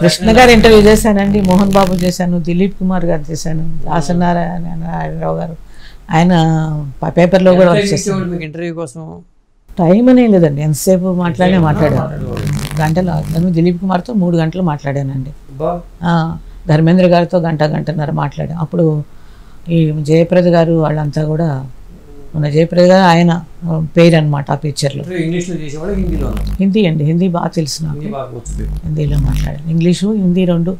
కృష్ణ గారు ఇంటర్వ్యూ చేశానండి మోహన్ బాబు చేశాను దిలీప్ కుమార్ గారు చేశాను దాసనారాయణ నారాయణరావు గారు. ఆయన పేపర్లో కూడా ఇంటర్వ్యూ కోసం? టైం అనే లేదండి ఎంతసేపు మాట్లాడినా మాట్లాడాను గంటలు నేను దిలీప్ కుమార్తో మూడు గంటలు మాట్లాడానండి. ధర్మేంద్ర గారితో గంట గంటన్నర మాట్లాడాం అప్పుడు ఈ జయప్రద గారు వాళ్ళంతా కూడా మన జయప్రద గారు ఆయన పేరు అనమాట ఆ పిక్చర్లో హిందీ అండి హిందీ బాగా తెలుసు నాకు. హిందీలో మాట్లాడాను. ఇంగ్లీషు హిందీ రెండు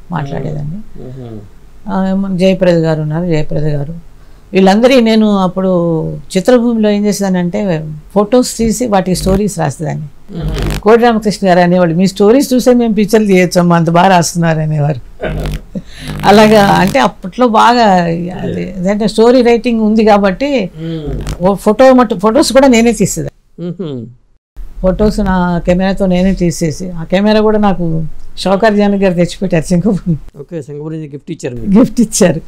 మన జయప్రద గారు ఉన్నారు జయప్రద గారు వీళ్ళందరి నేను అప్పుడు చిత్రభూమిలో ఏం చేసేదానంటే ఫొటోస్ తీసి వాటి స్టోరీస్ రాసేదాన్ని. కోడి రామకృష్ణ గారు అనేవాళ్ళు మీ స్టోరీస్ చూసే మేము పిక్చర్లు చేయొచ్చమ్మా అంత బాగా రాస్తున్నారు అనేవారు. అలాగా అంటే అప్పట్లో బాగా అది ఏంటంటే స్టోరీ రైటింగ్ ఉంది కాబట్టి ఓ ఫోటో మట్టు ఫొటోస్ కూడా నేనే తీసేదాన్ని. ఫొటోస్ నా కెమెరాతో నేనే తీసేసి ఆ కెమెరా కూడా నాకు షౌకర్ జానకి గారు తెచ్చిపెట్టారు సింగపూర్. ఓకే సింగపూర్ గిఫ్ట్ ఇచ్చారు గిఫ్ట్ ఇచ్చారు.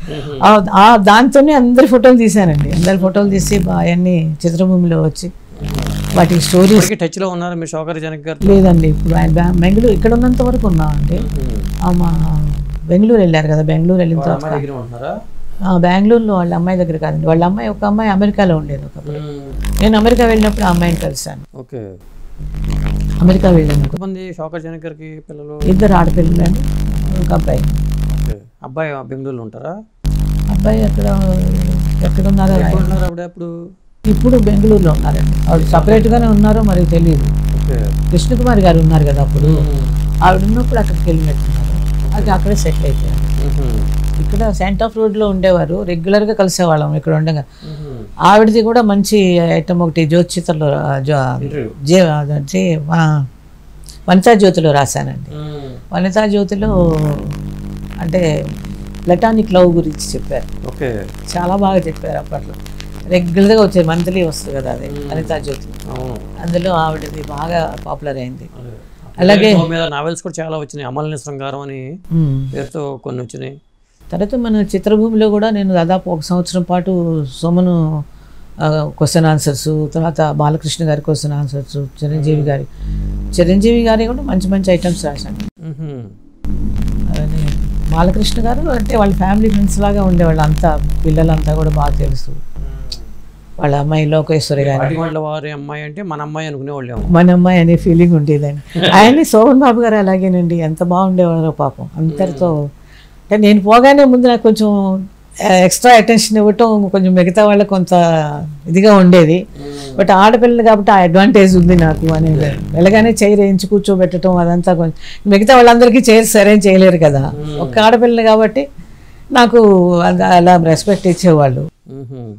దాంతోనే అందరి ఫోటోలు తీశానండి అందరి ఫోటోలు తీసి అవన్నీ చిత్రభూమిలో వచ్చి వాటి స్టోరీస్ ఇప్పటికీ టచ్లో ఉన్నారు మీ షోకర్ జనక్ గారు? లేదండి. ఇప్పుడు ఆయన బెంగళూరు ఇక్కడ ఉన్నంత వరకు ఉన్నామండి ఆ మా బెంగళూరు వెళ్ళారు కదా బెంగళూరు వెళ్ళిన వాళ్ళ తర్వాత. బెంగళూరులో వాళ్ళ అమ్మాయి దగ్గర కాదండి. వాళ్ళ అమ్మాయి ఒక అమ్మాయి అమెరికాలో ఉండేది ఒకప్పుడు. నేను అమెరికా వెళ్ళినప్పుడు ఆ అమ్మాయిని కలిశాను. ఓకే. అమెరికా వెళ్ళినప్పుడు ఎంతమంది షోకర్ జనక్ గారికి పిల్లలు. ఇద్దరు ఆడపిల్లలు ఒక అబ్బాయి. అబ్బాయి బెంగళూరులో ఉంటారా? అబ్బాయి ఎక్కడ ఎక్కడ ఉన్నారో అప్పుడే ఇప్పుడు బెంగళూరులో ఉన్నారండి. ఆవిడ సపరేట్గానే ఉన్నారో మరి తెలియదు కృష్ణకుమార్ గారు ఉన్నారు కదా అప్పుడు. ఆవిడ ఉన్నప్పుడు అక్కడికి వెళ్ళినట్టున్నారు అది అక్కడే సెటిల్ అయిపోయారు. ఇక్కడ సెంట్ ఆఫ్ రోడ్లో ఉండేవారు. రెగ్యులర్గా కలిసేవాళ్ళం ఇక్కడ ఉండగా. ఆవిడది కూడా మంచి ఐటమ్ ఒకటి జ్యోతిచిత్రలో ఇంటర్వ్యూ జే అదే వా- వనితా జ్యోతిలో రాశానండి. వనితా జ్యోతిలో అంటే ప్లటానిక్ లవ్ గురించి చెప్పారు. ఓకే. చాలా బాగా చెప్పారు అప్పట్లో. రెగ్యులర్గా వచ్చే మంత్లీ వస్తుంది కదా అది వనితా జ్యోతి. అందులో ఆవిడది బాగా పాపులర్ అయింది. అలాగే నావెల్స్ కూడా చాలా వచ్చినాయి. అమలని శృంగారం అని. పేరుతో కొన్ని వచ్చినాయి. తర్వాత మన చిత్రభూమిలో కూడా నేను దాదాపు ఒక సంవత్సరం పాటు సోమను క్వశ్చన్ ఆన్సర్స్ తర్వాత బాలకృష్ణ గారి క్వశ్చన్ ఆన్సర్స్ చిరంజీవి గారి. చిరంజీవి గారి కూడా మంచి మంచి ఐటమ్స్ రాశాను. అవన్నీ బాలకృష్ణ గారు అంటే వాళ్ళ ఫ్యామిలీ ఫ్రెండ్స్ లాగా ఉండేవాళ్ళు. అంతా పిల్లలంతా కూడా బాగా తెలుసు. వాళ్ళ అమ్మాయి లోకేశ్వరి గారు. అడిగొండ్ల వారి అమ్మాయి అంటే మన అమ్మాయి అనుకునేవాళ్ళేమో మన అమ్మాయి అనే ఫీలింగ్ ఉండేదండి. ఆయన్ని శోభన్ బాబు గారు అలాగేనండి. ఎంత బాగుండేవారో పాపం. అందరితో అంటే నేను పోగానే ముందు నాకు కొంచెం ఎక్స్ట్రా అటెన్షన్ ఇవ్వటం కొంచెం మిగతా వాళ్ళకి కొంత ఇదిగా ఉండేది. బట్ ఆడపిల్లలు కాబట్టి ఆ అడ్వాంటేజ్ ఉంది నాకు అనేది వెళ్ళగానే చైర్ వేయించి కూర్చోబెట్టడం అదంతా కొంచెం మిగతా వాళ్ళందరికీ చైర్ సరైన చేయలేరు కదా. ఒక్క ఆడపిల్లలు కాబట్టి నాకు అది అలా రెస్పెక్ట్ ఇచ్చేవాళ్ళు. మ్మ్హ్మ్.